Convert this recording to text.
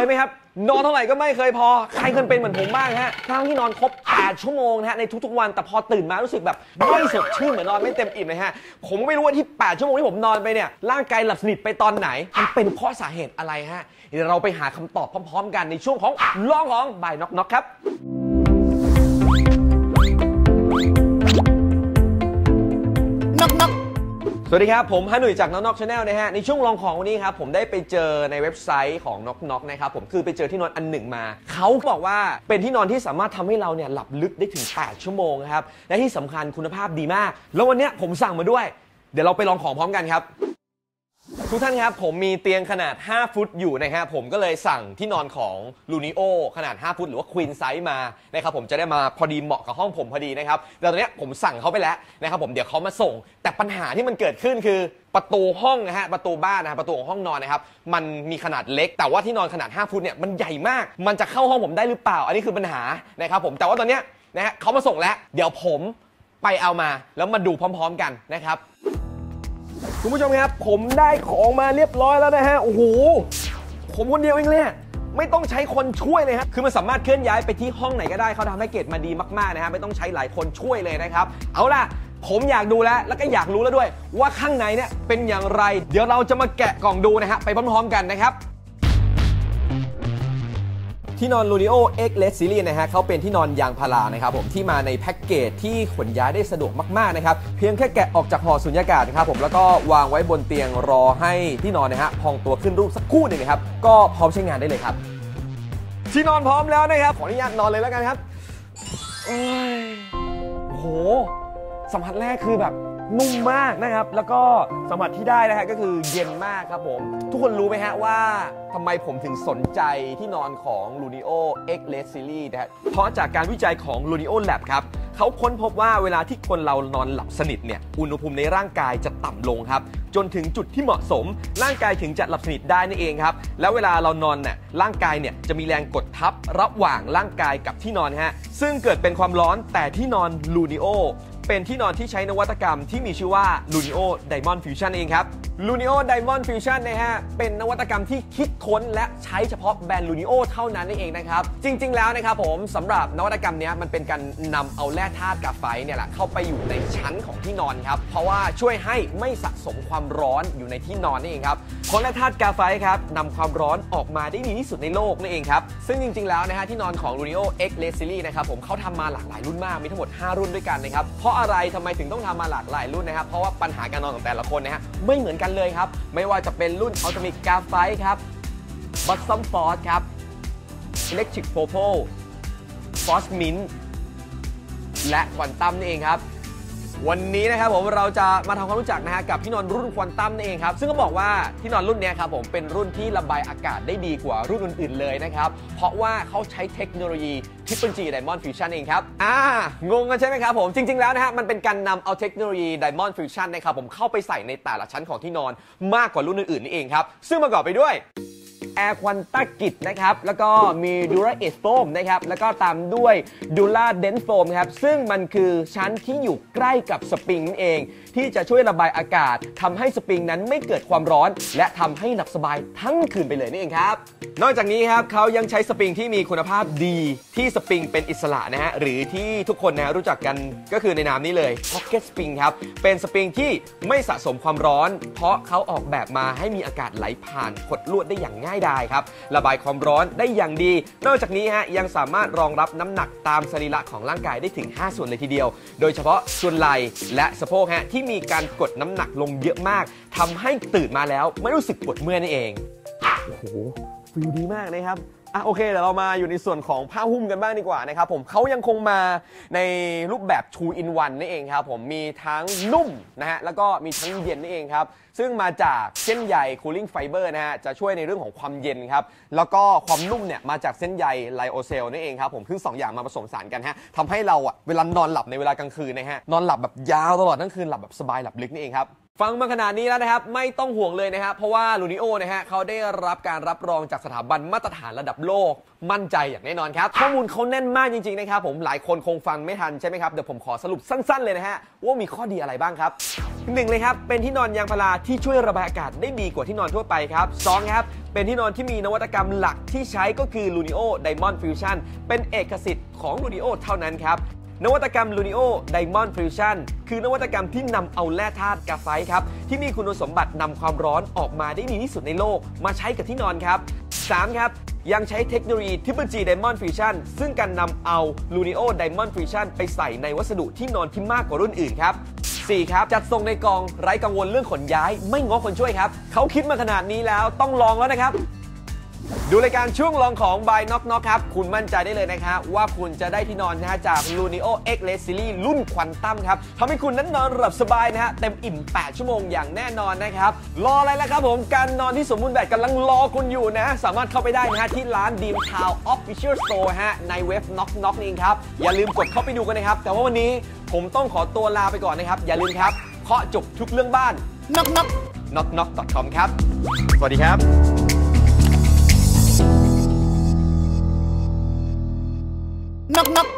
ยไหมครับ นอนเท่าไหร่ก็ไม่เคยพอ ใครเคยเป็นเหมือนผมบ้างฮะทั้งที่นอนครบ 8 ชั่วโมงนะฮะในทุกๆวันแต่พอตื่นมารู้สึกแบบไม่สดชื่นเหมือนนอนไม่เต็มอิ่มเลยฮะผมไม่รู้ว่าที่ 8 ชั่วโมงที่ผมนอนไปเนี่ยร่างกายหลับสนิทไปตอนไหนมันเป็นเพราะสาเหตุอะไรฮะเดี๋ยวเราไปหาคำตอบพร้อม ๆ กันในช่วงของลองของ by NocNoc ครับ สวัสดีครับ ผมฮันหนุ่ยจาก NocNoc Channel นะฮะ ในช่วงลองของวันนี้ครับ ผมได้ไปเจอในเว็บไซต์ของ NocNoc นะครับ ผมคือไปเจอที่นอนอันหนึ่งมา เขาบอกว่าเป็นที่นอนที่สามารถทำให้เราเนี่ยหลับลึกได้ถึง 8 ชั่วโมงครับ และที่สำคัญคุณภาพดีมาก แล้ววันนี้ผมสั่งมาด้วย เดี๋ยวเราไปลองของพร้อมกันครับ ทุกท่านครับ ผมมีเตียงขนาด 5 ฟุตอยู่นะฮะผมก็เลยสั่งที่นอนของ Lunio ขนาด 5 ฟุต หรือว่า queen size มานะครับผมจะได้มาพอดีเหมาะกับห้องผมพอดีนะครับแต่ตอนนี้ผมสั่งเขาไปแล้วนะครับผมเดี๋ยวเขามาส่ง แต่ปัญหาที่มันเกิดขึ้นคือประตูห้องนะฮะประตูบ้านนะฮะประตูของห้องนอนนะครับมันมีขนาดเล็ก แต่ว่าที่นอนขนาด 5 ฟุตเนี่ยมันใหญ่มาก มันจะเข้าห้องผมได้หรือเปล่า อันนี้คือปัญหานะครับผมแต่ว่าตอนนี้นะฮะเขามาส่งแล้ว เดี๋ยวผมไปเอามาแล้วมาดูพร้อม ๆ กันนะครับ คุณผู้ชมครับ ผมได้ของมาเรียบร้อยแล้วนะฮะ โอ้โห ผมคนเดียวเองเลยไม่ต้องใช้คนช่วยเลยครับ คือมันสามารถเคลื่อนย้ายไปที่ห้องไหนก็ได้ เขาทำให้เกรดมาดีมากๆนะฮะ ไม่ต้องใช้หลายคนช่วยเลยนะครับ เอาล่ะ ผมอยากดูแล้ว แล้วก็อยากรู้แล้วด้วย ว่าข้างในเนี่ยเป็นอย่างไร เดี๋ยวเราจะมาแกะกล่องดูนะฮะ ไปพร้อมๆกันนะครับ ที่นอน Lunio X Led Series นะฮะเขาเป็นที่นอนยางพารานะครับผมที่มาในแพ็กเกจที่ขนย้ายได้สะดวกมากๆนะครับเพียงแค่แกะออกจากห่อสุญญากาศนะครับผมแล้วก็วางไว้บนเตียงรอให้ที่นอนนะฮะพองตัวขึ้นรูปสักครู่หนึ่งนะครับก็พร้อมใช้งานได้เลยครับ ที่นอนพร้อมแล้วนะครับขออนุญาตนอนเลยแล้วกันครับโอ้โหสัมผัสแรกคือแบบ นุ่มมากนะครับ แล้วก็สัมผัสที่ได้นะฮะก็คือเย็นมากครับผม ทุกคนรู้ไหมฮะว่าทำไมผมถึงสนใจที่นอนของ Lunio X Led Series นะฮะเพราะจากการวิจัยของ Lunio Lab ครับเขาค้นพบว่าเวลาที่คนเรานอนหลับสนิทเนี่ยอุณหภูมิในร่างกายจะต่ำลงครับ จนถึงจุดที่เหมาะสม ร่างกายถึงจะหลับสนิทได้นั่นเองครับ แล้วเวลาเรานอนเนี่ยร่างกายเนี่ยจะมีแรงกดทับระหว่างร่างกายกับที่นอนฮะซึ่งเกิดเป็นความร้อนแต่ที่นอน Lunio เป็นที่นอนที่ใช้นวัตกรรมที่มีชื่อว่า Lunio Diamond Fusion เองครับ Lunio Diamond Fusion นะฮะ เป็นนวัตกรรมที่คิดค้นและใช้เฉพาะแบรนด์ Lunio เท่านั้นนั่นเองนะครับ จริง ๆ แล้วนะครับผมสำหรับนวัตกรรมนี้มันเป็นการนำเอาแร่ธาตุกาไฟต์เนี่ยแหละเข้าไปอยู่ในชั้นของที่นอนครับ เพราะว่าช่วยให้ไม่สะสมความร้อนอยู่ในที่นอนนั่นเองครับ เพราะแร่ธาตุกาไฟครับนำความร้อนออกมาได้ดีที่สุดในโลกนั่นเองครับ ซึ่งจริง ๆ แล้วนะฮะที่นอนของ Lunio X l e d Series นะครับผมเขาทำมาหลากหลายรุ่นมาก มีทั้งหมด 5 รุ่นด้วยกันนะครับ เพราะอะไรทำไมถึงต้องทำมาหลากหลายรุ่นนะครับ เพราะว่าปัญหาการนอนของแต่ละคนนะฮะไม่เหมือนกันเลยครับ ไม่ว่าจะเป็นรุ่น Ultimate Graphite ครับ Bottom Force ครับ Electric Purple Force Mint และควอนตัมนี่เองครับ วันนี้นะครับผมเราจะมาทำความรู้จักนะฮะกับที่นอนรุ่นควอนตัมนี่เองครับ ซึ่งก็บอกว่าที่นอนรุ่นนี้ครับผมเป็นรุ่นที่ระบายอากาศได้ดีกว่ารุ่นอื่น ๆ เลยนะครับ เพราะว่าเขาใช้เทคโนโลยี Triple G Diamond Fusion เองครับ อ่างงกันใช่ไหมครับผมจริง ๆ แล้วนะฮะมันเป็นการนำเอาเทคโนโลยี Diamond Fusion นะครับผมเข้าไปใส่ในแต่ละชั้นของที่นอนมากกว่ารุ่นอื่นๆนี่เองครับซึ่งประกอบไปด้วย Air Quanta Kit นะครับ แล้วก็มี Dura Edge Foam นะครับ แล้วก็ตามด้วย Dura Dense Foam ครับ ซึ่งมันคือชั้นที่อยู่ใกล้กับสปริงนั่นเอง ที่จะช่วยระบายอากาศทำให้สปริงนั้นไม่เกิดความร้อน และทำให้หลับสบายทั้งคืนไปเลยนี่เองครับ นอกจากนี้ครับเขายังใช้สปริงที่มีคุณภาพดีที่สปริงเป็นอิสระนะฮะหรือที่ทุกคนนะรู้จักกันก็คือในนามนี้เลย Pocket Spring ครับ เป็นสปริงที่ไม่สะสมความร้อน เพราะเขาออกแบบมาให้มีอากาศไหลผ่านขดลวดได้อย่างง่ายดายครับ ระบายความร้อนได้อย่างดี นอกจากนี้ฮะยังสามารถรองรับน้ำหนักตามสรีระของร่างกายได้ถึง 5 ส่วนเลยทีเดียว โดยเฉพาะส่วนไหล่และสะโพกฮะที่มีการกดน้ำหนักลงเยอะมากทำให้ตื่นมาแล้วไม่รู้สึกปวดเมื่อยนั่นเองโอ้โหฟิลดีมากนะครับ อะโอเคเดี๋ยวเรามาอยู่ในส่วนของผ้าหุ้มกันบ้างดีกว่านะครับผมเขายังคงมาในรูปแบบ2 in 1นั่นเองครับผมมีทั้งนุ่มนะฮะแล้วก็มีทั้งเย็นนั่นเองครับซึ่งมาจากเส้นใย cooling fiber นะฮะจะช่วยในเรื่องของความเย็นครับแล้วก็ความนุ่มเนี่ยมาจากเส้นใยไลโอเซลนั่นเองครับผมซึ่งสองอย่างมาผสมสารกันฮะทำให้เราอะเวลานอนหลับในเวลากลางคืนนะฮะนอนหลับแบบยาวตลอดทั้งคืนหลับแบบสบายหลับลึกนี่เองครับ ฟังมาขนาดนี้แล้วนะครับ ไม่ต้องห่วงเลยนะครับเพราะว่าลูนิโอนะฮะเขาได้รับการรับรองจากสถาบันมาตรฐานระดับโลก มั่นใจอย่างแน่นอนครับ ข้อมูลเขาแน่นมากจริง ๆ นะครับผมหลายคนคงฟังไม่ทันใช่ไหมครับ เดี๋ยวผมขอสรุปสั้น ๆ เลยนะฮะ ว่ามีข้อดีอะไรบ้างครับหนึ่งเลยครับ เป็นที่นอนยางพาราที่ช่วยระบายอากาศได้ดีกว่าที่นอนทั่วไปครับสองครับ เป็นที่นอนที่มีนวัตกรรมหลักที่ใช้ก็คือ Lunio Diamond Fusion เป็นเอกสิทธิ์ของ Lunio เท่านั้นครับ นวัตกรรม Lunio Diamond Fusion คือนวัตกรรมที่นำเอาแร่ธาตุกาไฟครับ ที่มีคุณสมบัตินำความร้อนออกมาได้ดีที่สุดในโลก มาใช้กับที่นอนครับ 3 ครับยังใช้เทคโนโลยี Triple G Diamond Fusion ซึ่งการนำเอา Lunio Diamond Fusion ไปใส่ในวัสดุที่นอนที่มากกว่ารุ่นอื่นครับ 4 ครับ จัดส่งในกองไร้กังวลเรื่องขนย้าย ไม่ง้อคนช่วยครับ เขาคิดมาขนาดนี้แล้วต้องลองแล้วนะครับ ดูรายการช่วงลองของ by Knock Knock ครับ คุณมั่นใจได้เลยนะครับว่าคุณจะได้ที่นอนนะฮะจาก Luno X l e Series รุ่นควันตั้มครับทำให้คุณนั้นนอนหลับสบายนะฮะเต็มอิ่ม 8 ชั่วโมงอย่างแน่นอนนะครับ รออะไรแล้วครับผมการนอนที่สมบูรณ์แบบกำลังรอคุณอยู่นะ สามารถเข้าไปได้นะฮะที่ร้าน Dream Town Official Store ฮะในเว็บ Knock Knock นี่เองครับ อย่าลืมกดเข้าไปดูกันนะครับ แต่ว่าวันนี้ผมต้องขอตัวลาไปก่อนนะครับ อย่าลืมครับเคาะจบทุกเรื่องบ้านนกนก knockknock.com ครับ สวัสดีครับ นกนก